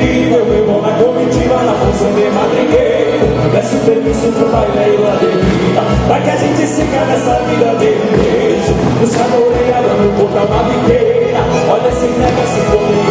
chega o perigo, eu vou na comitiva, na força de madrigueiro. Peço permisso pro e ladeira, pra que a gente siga nessa vida de beijo. Busca a orelha, no portal na biqueira. Olha sem nega, se comigo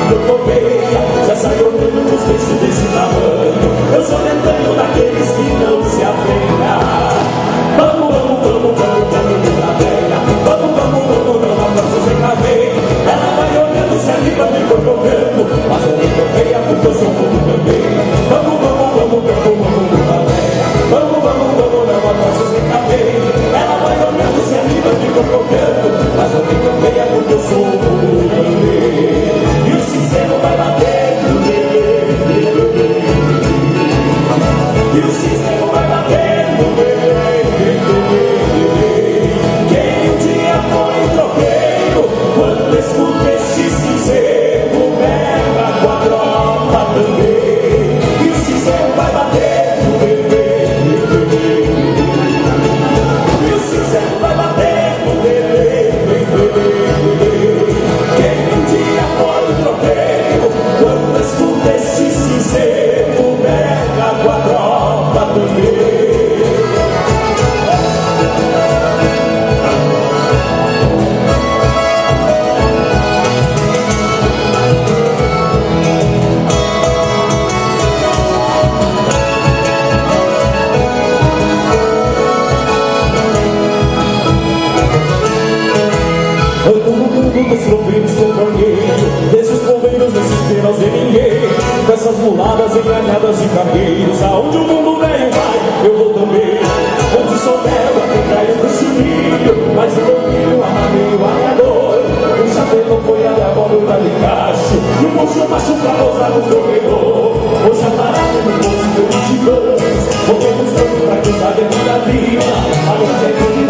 Dessas muladas enganadas de cargueiros Aonde o mundo velho vai, eu vou também. Onde souber, tem praias do chininho Mas o pouquinho amarrei o arador O chapéu foi a abóbora de cacho E o mocho machuca rosa nos corredor. Hoje a parada no posto de gigantes Voltemos tanto pra cruzar dentro da vida Agora é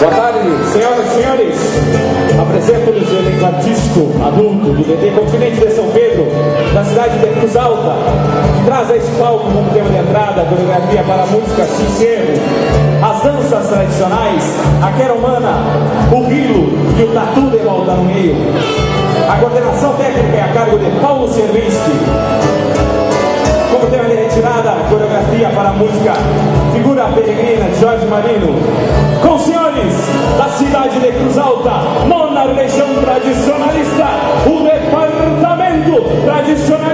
Boa tarde, senhoras e senhores. Apresento-lhes o elenco artístico adulto do DT Continente de São Pedro, da cidade de Cruz Alta, que traz a este palco como tema de entrada a coreografia para a música sincero, as danças tradicionais, a quera humana, o grilo e o tatu de volta no meio. A coordenação técnica é a cargo de Paulo Servinski. Retirada, coreografia para a música Figura Peregrina de Jorge Marino. Com senhores da cidade de Cruz Alta, nona região tradicionalista, o departamento tradicionalista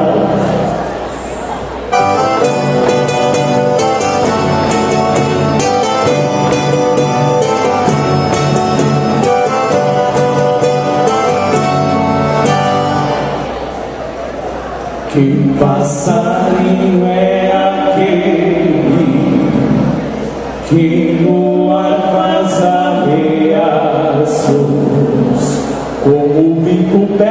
passarinho é aquele que no ar faz ameaços amigo pede beijos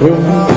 We'll